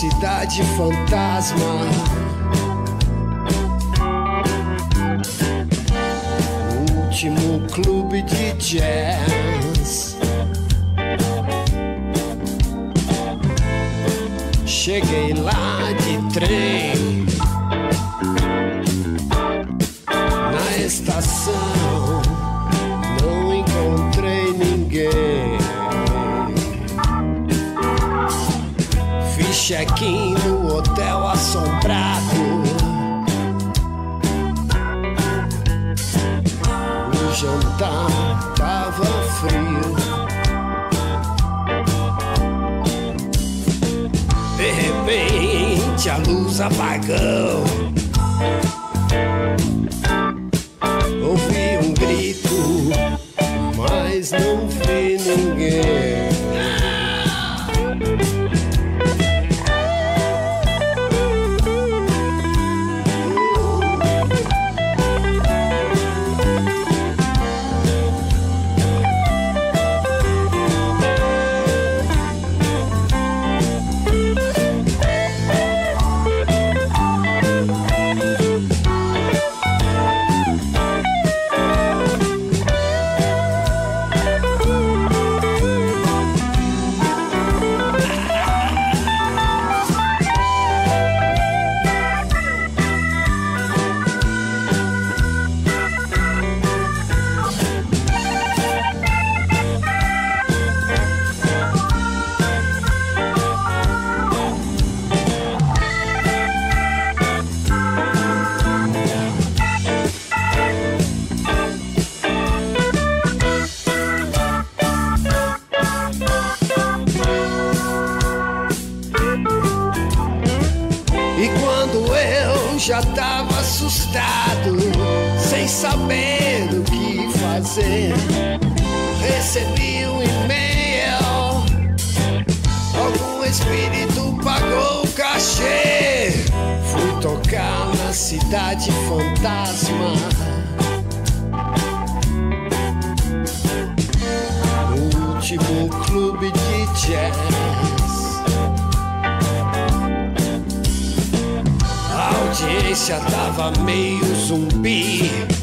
cidade fantasma. Último clube de jazz. Cheguei lá de trem. Na estação check-in no hotel assombrado. O jantar tava frio. De repente a luz apagou. E quando eu já tava assustado, sem saber o que fazer, recebi um e-mail. Algum espírito pagou o cachê. Fui tocar na cidade fantasma. No último clube de jazz. Tava meio zumbi.